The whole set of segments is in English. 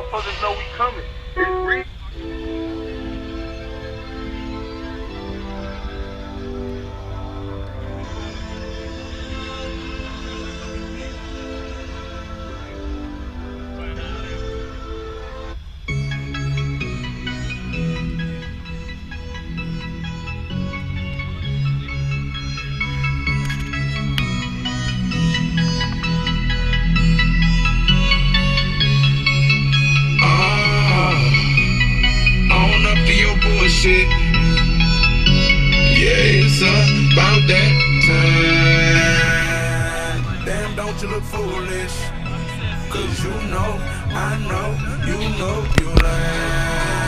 motherfuckers know we coming. Don't you look foolish? Cause you know, I know, you know you lying.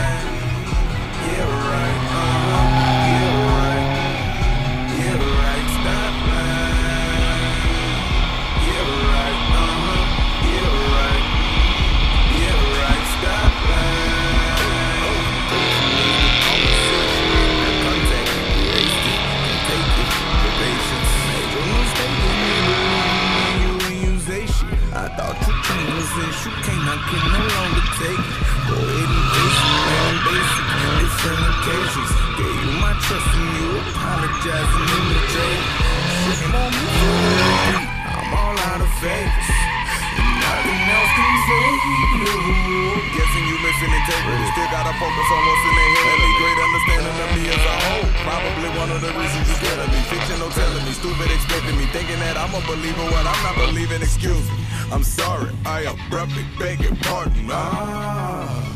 Integrity. Still gotta focus on what's in their head. Any great understanding of me as a whole. Probably one of the reasons you scared of me. Fiction no telling me. Stupid expecting me. Thinking that I'm a believer when I'm not believing. Excuse me. I'm sorry. I abruptly beg your pardon. Ah.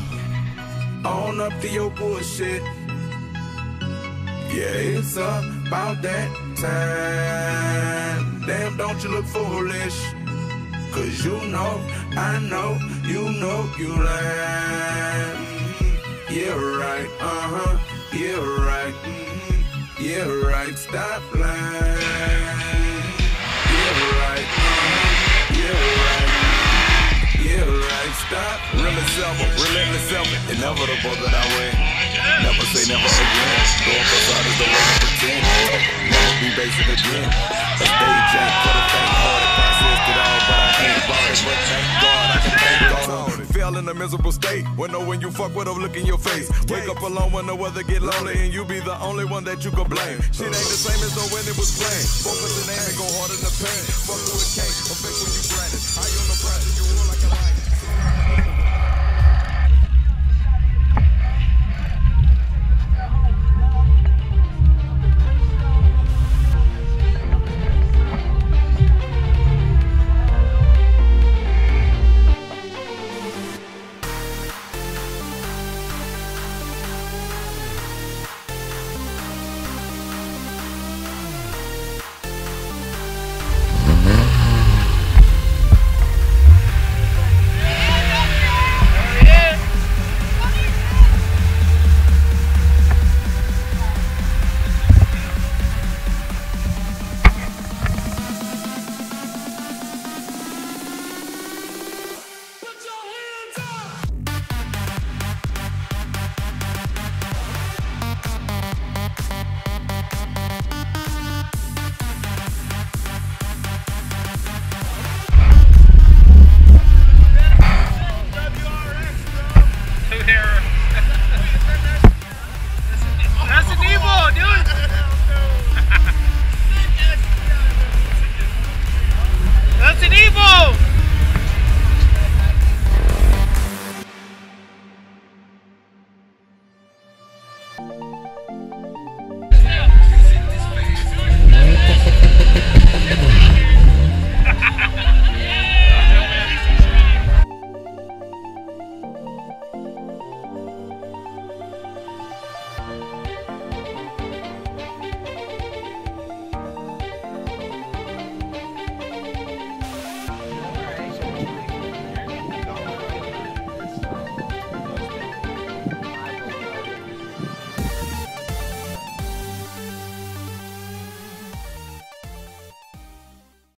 On up to your bullshit. Yeah, it's about that time. Damn, don't you look foolish? Cause you know, I know, you know you lying. Yeah, right, uh huh. Yeah, right. mhm. Yeah, right. Stop lying. Yeah, right, uh huh. Yeah, right. Yeah, right. Stop. Relentless self, relentless self. Inevitable that I win. Never say never again. Go up outside is the way to pretend. Never be basic again. A stage ain't for the faint-hearted. But thank God I can thank God. Fell in a miserable state. When know when you fuck with them, look in your face. Wake up alone when the weather get lonely, and you be the only one that you can blame. Shit ain't the same as though when it was playing. Focus and aim and go hard in the pain. Fuck who it can't. Affect when you granted. How